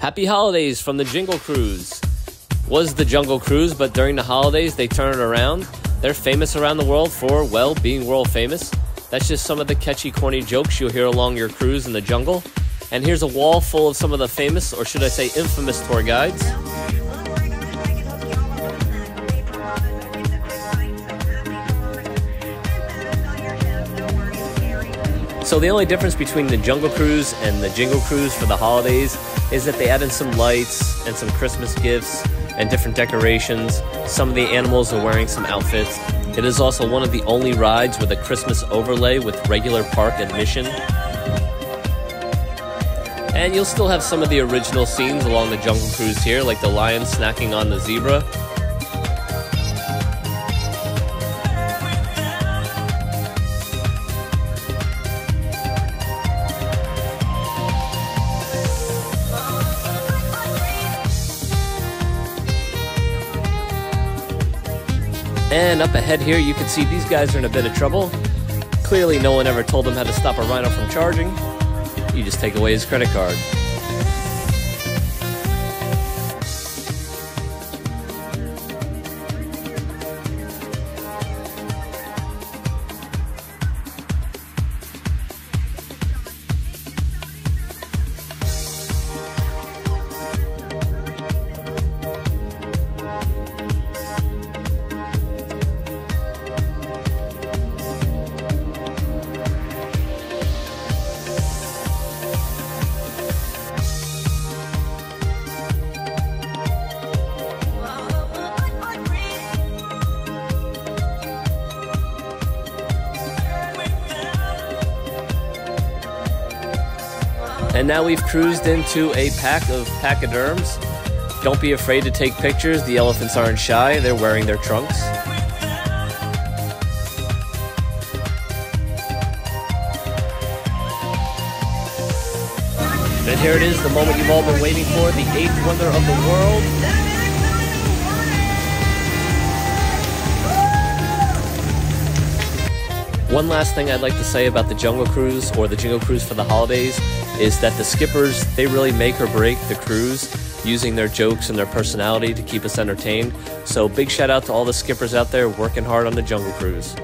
Happy holidays from the Jingle Cruise. Was the Jungle Cruise, but during the holidays they turn it around. They're famous around the world for, well, being world famous. That's just some of the catchy, corny jokes you'll hear along your cruise in the jungle. And here's a wall full of some of the famous, or should I say infamous, tour guides. So the only difference between the Jungle Cruise and the Jingle Cruise for the holidays is that they add in some lights and some Christmas gifts and different decorations. Some of the animals are wearing some outfits. It is also one of the only rides with a Christmas overlay with regular park admission. And you'll still have some of the original scenes along the Jungle Cruise here, like the lion snacking on the zebra. And up ahead here, you can see these guys are in a bit of trouble. Clearly, no one ever told them how to stop a rhino from charging. You just take away his credit card. And now we've cruised into a pack of pachyderms. Don't be afraid to take pictures. The elephants aren't shy, they're wearing their trunks. And here it is, the moment you've all been waiting for, the eighth wonder of the world. One last thing I'd like to say about the Jungle Cruise or the Jingle Cruise for the holidays is that the skippers, they really make or break the cruise using their jokes and their personality to keep us entertained. So big shout out to all the skippers out there working hard on the Jungle Cruise.